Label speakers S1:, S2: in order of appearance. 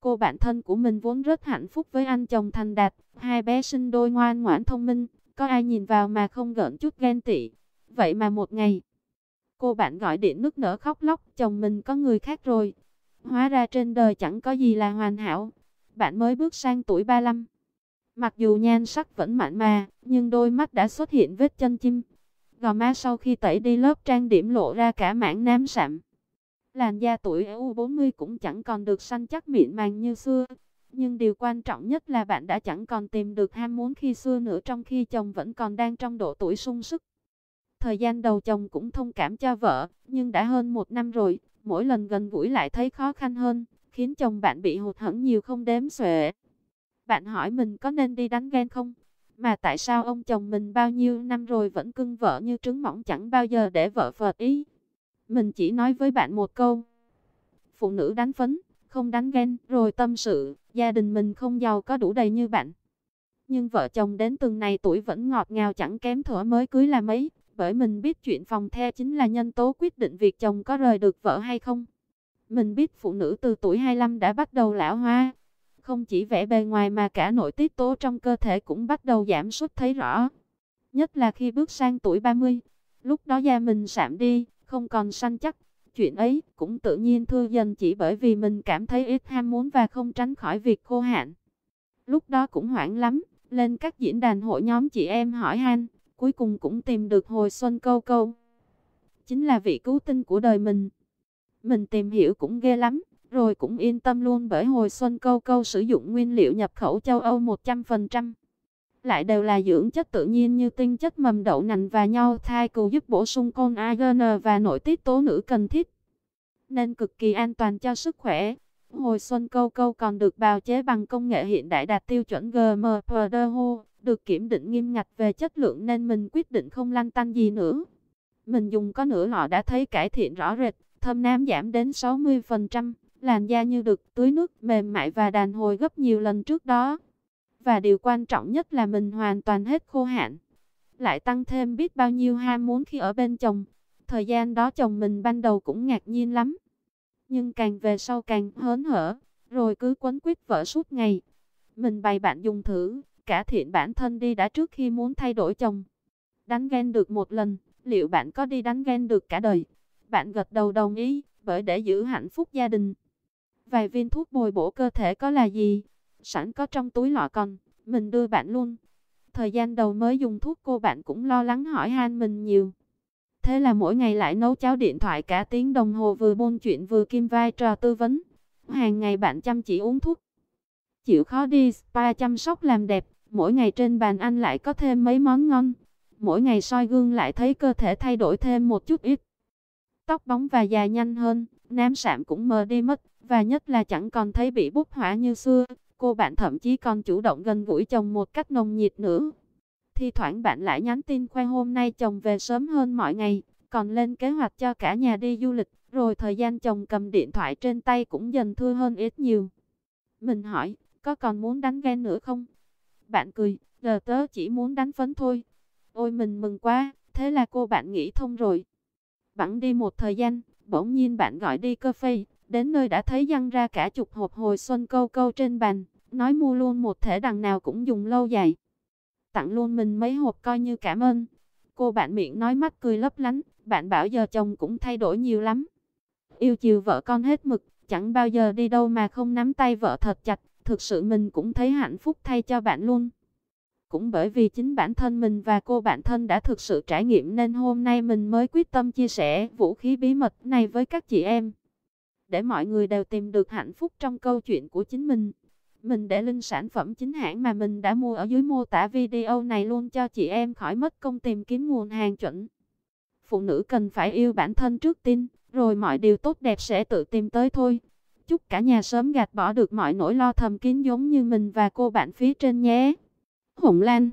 S1: Cô bạn thân của mình vốn rất hạnh phúc với anh chồng thành đạt, hai bé sinh đôi ngoan ngoãn thông minh, có ai nhìn vào mà không gợn chút ghen tị. Vậy mà một ngày, cô bạn gọi điện nức nở khóc lóc, chồng mình có người khác rồi. Hóa ra trên đời chẳng có gì là hoàn hảo. Bạn mới bước sang tuổi 35. Mặc dù nhan sắc vẫn mạnh mà, nhưng đôi mắt đã xuất hiện vết chân chim. Gò má sau khi tẩy đi lớp trang điểm lộ ra cả mảng nám sạm. Làn da tuổi EU40 cũng chẳng còn được săn chắc mịn màng như xưa. Nhưng điều quan trọng nhất là bạn đã chẳng còn tìm được ham muốn khi xưa nữa trong khi chồng vẫn còn đang trong độ tuổi sung sức. Thời gian đầu chồng cũng thông cảm cho vợ, nhưng đã hơn một năm rồi, mỗi lần gần gũi lại thấy khó khăn hơn, khiến chồng bạn bị hụt hẫng nhiều không đếm xuể. Bạn hỏi mình có nên đi đánh ghen không? Mà tại sao ông chồng mình bao nhiêu năm rồi vẫn cưng vợ như trứng mỏng chẳng bao giờ để vợ phật ý? Mình chỉ nói với bạn một câu. Phụ nữ đánh phấn, không đánh ghen, rồi tâm sự, gia đình mình không giàu có đủ đầy như bạn. Nhưng vợ chồng đến từng này tuổi vẫn ngọt ngào chẳng kém thuở mới cưới là mấy, bởi mình biết chuyện phòng the chính là nhân tố quyết định việc chồng có rời được vợ hay không. Mình biết phụ nữ từ tuổi 25 đã bắt đầu lão hoa, không chỉ vẻ bề ngoài mà cả nội tiết tố trong cơ thể cũng bắt đầu giảm sút thấy rõ. Nhất là khi bước sang tuổi 30, lúc đó da mình sạm đi, không còn săn chắc. Chuyện ấy cũng tự nhiên thưa dần chỉ bởi vì mình cảm thấy ít ham muốn và không tránh khỏi việc khô hạn. Lúc đó cũng hoảng lắm, lên các diễn đàn hội nhóm chị em hỏi han, cuối cùng cũng tìm được hồi xuân câu câu. Chính là vị cứu tinh của đời mình. Mình tìm hiểu cũng ghê lắm, rồi cũng yên tâm luôn bởi hồi xuân câu câu sử dụng nguyên liệu nhập khẩu châu Âu 100%. Lại đều là dưỡng chất tự nhiên như tinh chất mầm đậu nành và nho thai cừu giúp bổ sung con AGN và nội tiết tố nữ cần thiết. Nên cực kỳ an toàn cho sức khỏe. Hồi xuân câu câu còn được bào chế bằng công nghệ hiện đại đạt tiêu chuẩn GMPDHO, được kiểm định nghiêm ngặt về chất lượng nên mình quyết định không lăn tăn gì nữa. Mình dùng có nửa lọ đã thấy cải thiện rõ rệt, thâm nám giảm đến 60%. Làn da như được tưới nước mềm mại và đàn hồi gấp nhiều lần trước đó. Và điều quan trọng nhất là mình hoàn toàn hết khô hạn. Lại tăng thêm biết bao nhiêu ham muốn khi ở bên chồng. Thời gian đó chồng mình ban đầu cũng ngạc nhiên lắm. Nhưng càng về sau càng hớn hở. Rồi cứ quấn quýt vợ suốt ngày. Mình bày bạn dùng thử. Cả thiện bản thân đi đã trước khi muốn thay đổi chồng. Đánh ghen được một lần. Liệu bạn có đi đánh ghen được cả đời? Bạn gật đầu đồng ý. Bởi để giữ hạnh phúc gia đình Vài viên thuốc bồi bổ cơ thể có là gì? Sẵn có trong túi lọ còn, mình đưa bạn luôn. Thời gian đầu mới dùng thuốc cô bạn cũng lo lắng hỏi han mình nhiều. Thế là mỗi ngày lại nấu cháo điện thoại cả tiếng đồng hồ vừa buôn chuyện vừa kim vai trò tư vấn. Hàng ngày bạn chăm chỉ uống thuốc. Chịu khó đi spa chăm sóc làm đẹp, mỗi ngày trên bàn ăn lại có thêm mấy món ngon. Mỗi ngày soi gương lại thấy cơ thể thay đổi thêm một chút ít. Tóc bóng và già nhanh hơn, nám sạm cũng mờ đi mất, và nhất là chẳng còn thấy bị bút hỏa như xưa. Cô bạn thậm chí còn chủ động gần gũi chồng một cách nồng nhiệt nữa. Thi thoảng bạn lại nhắn tin khoe hôm nay chồng về sớm hơn mọi ngày, còn lên kế hoạch cho cả nhà đi du lịch, rồi thời gian chồng cầm điện thoại trên tay cũng dần thưa hơn ít nhiều. Mình hỏi, có còn muốn đánh ghen nữa không? Bạn cười, giờ tớ chỉ muốn đánh phấn thôi. Ôi mình mừng quá, thế là cô bạn nghĩ thông rồi. Bẵng đi một thời gian, bỗng nhiên bạn gọi đi cà phê, đến nơi đã thấy dăng ra cả chục hộp hồi xuân câu câu trên bàn, nói mua luôn một thể đằng nào cũng dùng lâu dài. Tặng luôn mình mấy hộp coi như cảm ơn. Cô bạn miệng nói mắt cười lấp lánh, bạn bảo giờ chồng cũng thay đổi nhiều lắm. Yêu chiều vợ con hết mực, chẳng bao giờ đi đâu mà không nắm tay vợ thật chặt, thực sự mình cũng thấy hạnh phúc thay cho bạn luôn. Cũng bởi vì chính bản thân mình và cô bạn thân đã thực sự trải nghiệm nên hôm nay mình mới quyết tâm chia sẻ vũ khí bí mật này với các chị em. Để mọi người đều tìm được hạnh phúc trong câu chuyện của chính mình. Mình để link sản phẩm chính hãng mà mình đã mua ở dưới mô tả video này luôn cho chị em khỏi mất công tìm kiếm nguồn hàng chuẩn. Phụ nữ cần phải yêu bản thân trước tiên, rồi mọi điều tốt đẹp sẽ tự tìm tới thôi. Chúc cả nhà sớm gạt bỏ được mọi nỗi lo thầm kín giống như mình và cô bạn phía trên nhé. Hồng Lan